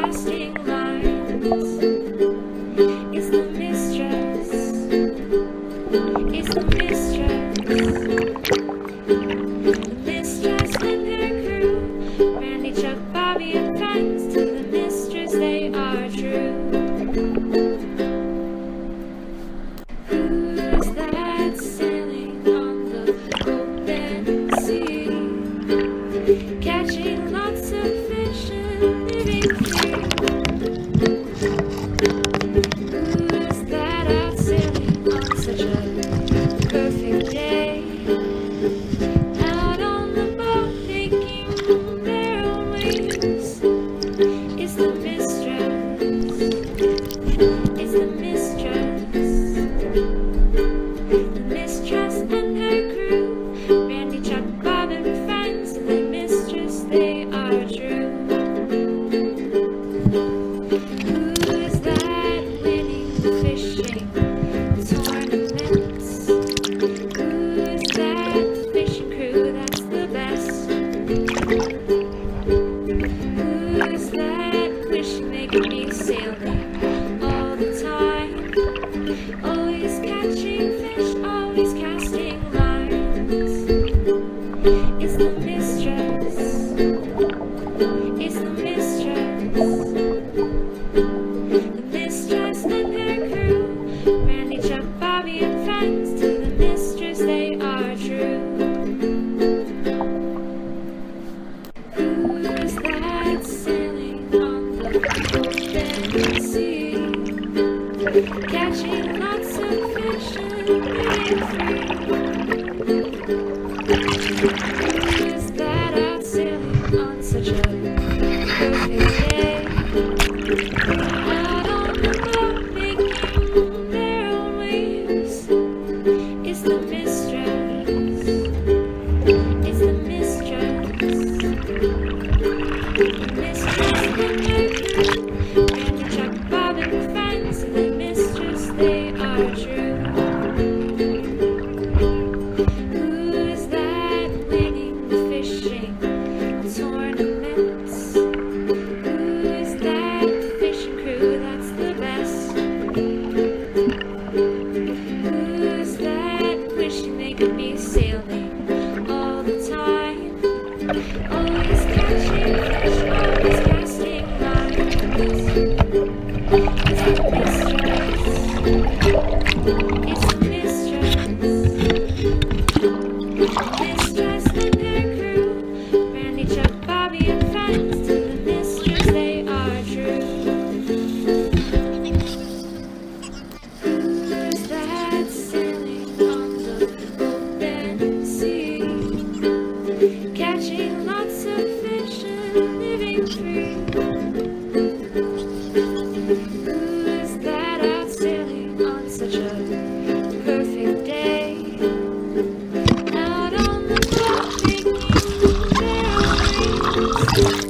casting they are true. thank you merriment.